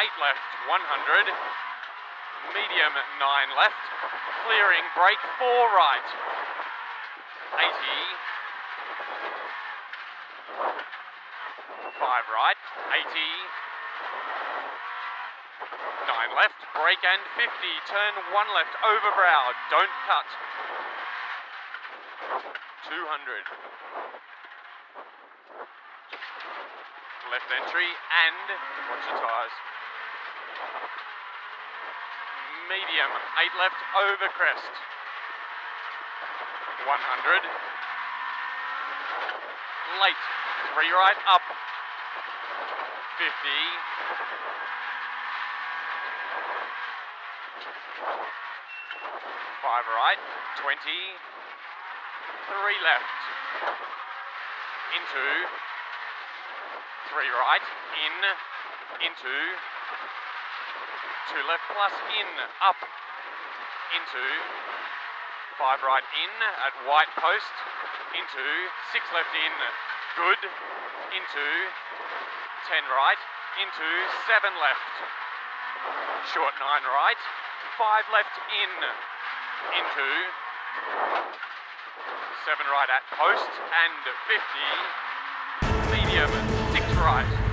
8 left, 100. Medium, 9 left. Clearing, brake, 4 right. 80. 5 right, 80. 9 left, brake and 50. Turn 1 left, over brow, don't cut. 200. Left entry and watch your tyres. Medium, 8 left, over crest. 100. Late, 3 right, up. 50. Five right, 20. Three left. Into. Three right, in. Into. Two left plus in. Up. Into. Five right in at white post. Into. Six left in. Good. Into. Ten right. Into. Seven left. Short nine right. Five left in. Into. Seven right at post and 50. Medium, six right.